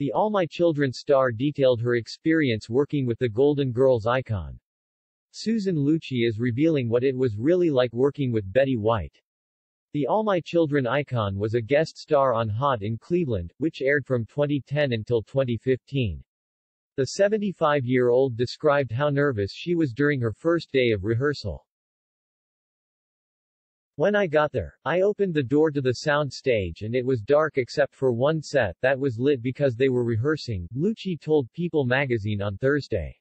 The All My Children star detailed her experience working with the Golden Girls icon. Susan Lucci is revealing what it was really like working with Betty White. The All My Children icon was a guest star on Hot in Cleveland, which aired from 2010 until 2015. The 75-year-old described how nervous she was during her first day of rehearsal. When I got there, I opened the door to the sound stage and it was dark except for one set that was lit because they were rehearsing, Lucci told People magazine on Thursday.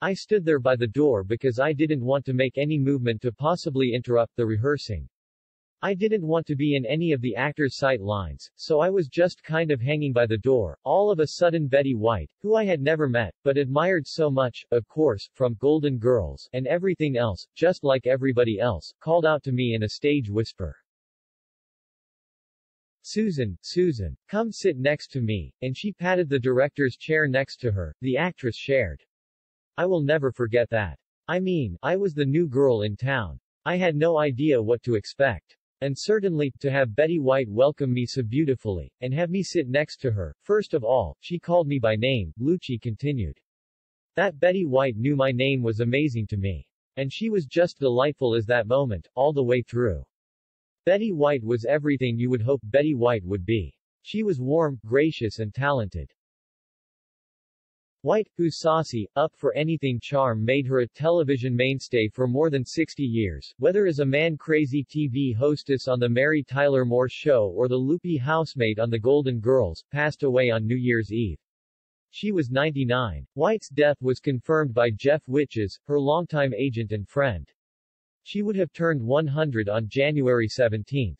I stood there by the door because I didn't want to make any movement to possibly interrupt the rehearsing. I didn't want to be in any of the actors' sight lines, so I was just kind of hanging by the door. All of a sudden Betty White, who I had never met, but admired so much, of course, from Golden Girls, and everything else, just like everybody else, called out to me in a stage whisper. Susan, Susan, come sit next to me, and she patted the director's chair next to her, the actress shared. I will never forget that. I mean, I was the new girl in town. I had no idea what to expect. And certainly, to have Betty White welcome me so beautifully, and have me sit next to her, first of all, she called me by name, Lucci continued. That Betty White knew my name was amazing to me. And she was just delightful as that moment, all the way through. Betty White was everything you would hope Betty White would be. She was warm, gracious and talented. White, whose saucy, up-for-anything charm made her a television mainstay for more than 60 years, whether as a man-crazy TV hostess on The Mary Tyler Moore Show or the loopy housemate on The Golden Girls, passed away on New Year's Eve. She was 99. White's death was confirmed by Jeff Witjas, her longtime agent and friend. She would have turned 100 on January 17.